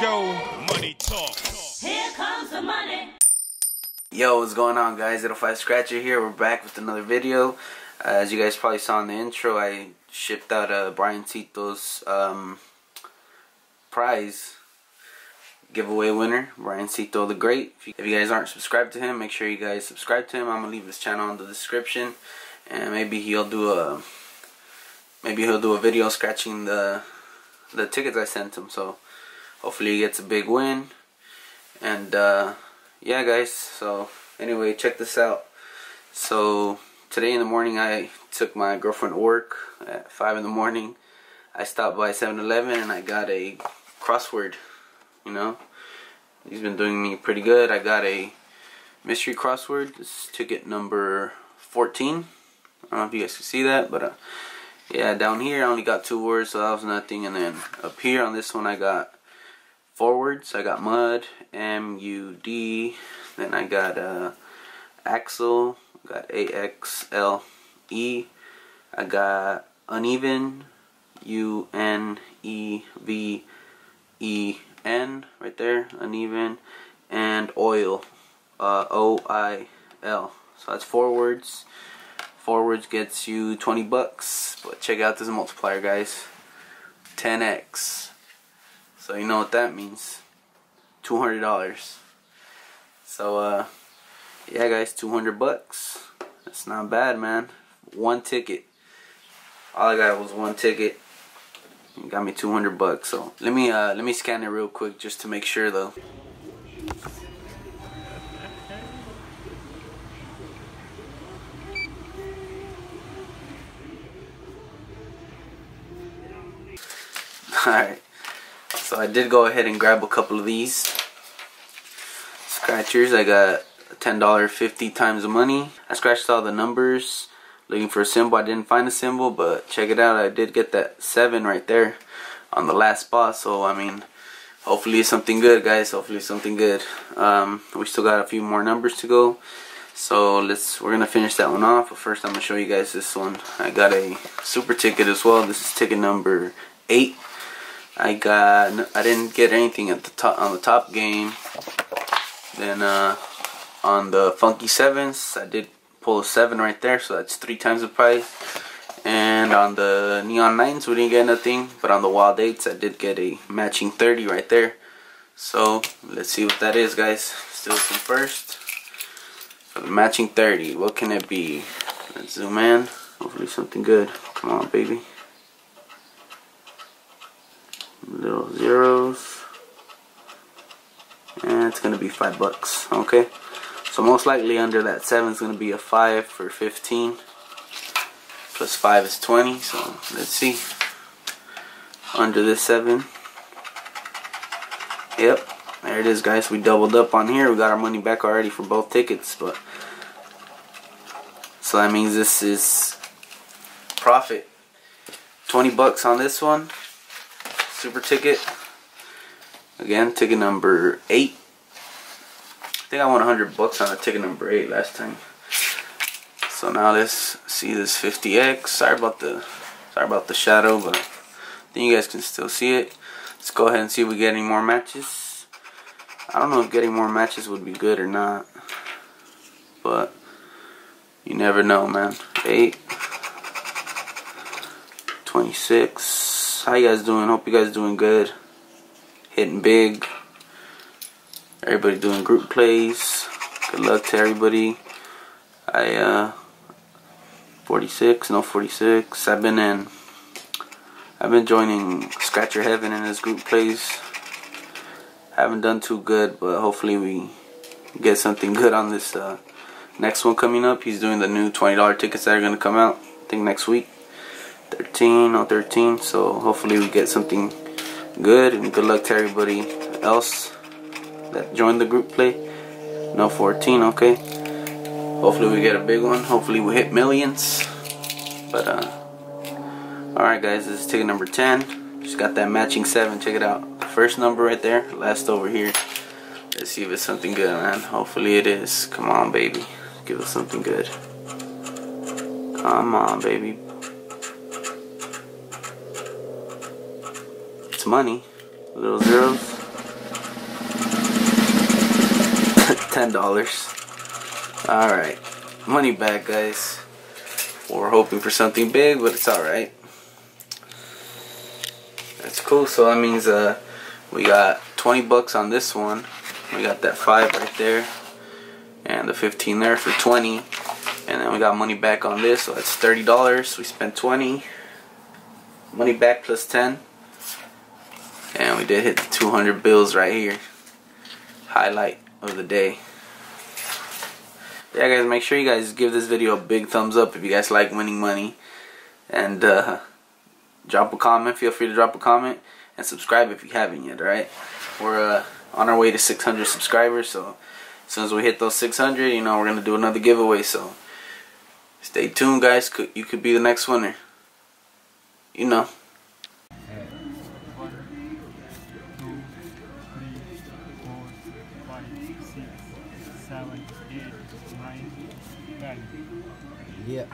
go. Money talk. Here comes the money. Yo, what's going on guys? Little 05 Scratcher here. We're back with another video. Uh, as you guys probably saw in the intro, I shipped out a uh, Briansito's um, prize giveaway winner, Briansito the Great. If you, if you guys aren't subscribed to him, make sure you guys subscribe to him. I'm gonna leave his channel in the description, and maybe he'll do a maybe he'll do a video scratching the the tickets I sent him. So hopefully he gets a big win. And uh, yeah, guys. So anyway, check this out. So today in the morning, I took my girlfriend to work at five in the morning. I stopped by 7-Eleven and I got a crossword. You know, he's been doing me pretty good. I got a mystery crossword. This is ticket number 14. I don't know if you guys can see that, but uh, yeah, down here I only got two words, so that was nothing. And then up here on this one I got four words. I got mud, M-U-D. Then I got uh, axle, I got A-X-L-E. I got uneven, U-N-E-V-E-N, right there, uneven. And oil, uh, O-I-L. So that's four words forwards gets you 20 bucks but check out this multiplier guys 10x so you know what that means. $200 so uh yeah guys 200 bucks. That's not bad man. One ticket. All I got was one ticket. Got me 200 bucks so let me uh let me scan it real quick just to make sure though. Alright. I did go ahead and grab a couple of these scratchers. I got $10 50 times the money. I scratched all the numbers looking for a symbol. I didn't find a symbol, but check it out. I did get that 7 right there on the last spot. So, I mean, hopefully something good, guys. Hopefully something good. Um, we still got a few more numbers to go. So let's we're gonna finish that one off. But first I'm gonna show you guys this one. I got a super ticket as well. This is ticket number eight. I got I didn't get anything at the top on the top game. Then uh, on the Funky Sevens, I did pull a seven right there, so that's three times the price. And on the Neon Nines, we didn't get nothing, but on the Wild Eights, I did get a matching 30 right there. So let's see what that is, guys. Still some first. For the matching 30, what can it be? Let's zoom in. Hopefully something good. Come on, baby little zeros. And it's gonna be five bucks okay? So most likely under that seven is gonna be a five for 15 plus five is 20 so let's see. Under this seven. Yep there it is guys. We doubled up on here. We got our money back already for both tickets but so that means this is profit. 20 bucks on this one super ticket. Again, ticket number 8. I think I won 100 bucks on a ticket number 8 last time. So now let's see this 50X. Sorry about the sorry about the shadow, but I think you guys can still see it. Let's go ahead and see if we get any more matches. I don't know if getting more matches would be good or not. But you never know, man. 8 26 how you guys doing? Hope you guys doing good. Hitting big. Everybody doing group plays. Good luck to everybody. I uh 46, no 46. I've been in I've been joining Scratcher Heaven in his group plays. Haven't done too good, but hopefully we get something good on this uh, next one coming up. He's doing the new $20 tickets that are going to come out, I think next week. 13 or 13 so hopefully we get something good and good luck to everybody else that joined the group play. No 14 okay. Hopefully we get a big one. Hopefully we hit millions. But uh alright guys this is ticket number 10 just got that matching 7 check it out. First number right there. Last over here. Let's see if it's something good man. Hopefully it is. Come on baby. Give us something good. Come on baby money. Little zeros. Ten dollars. Alright. Money back, guys. We're hoping for something big, but it's alright. That's cool. So that means uh, we got 20 bucks on this one. We got that 5 right there. And the 15 there for 20. And then we got money back on this. So that's $30. We spent 20. Money back plus 10. And we did hit the 200 bills right here. Highlight of the day. Yeah guys, make sure you guys give this video a big thumbs up if you guys like winning money. And uh, drop a comment. Feel free to drop a comment. And subscribe if you haven't yet, alright? We're uh, on our way to 600 subscribers. So as soon as we hit those 600, you know, we're going to do another giveaway. So stay tuned guys. You could be the next winner. You know. Yeah.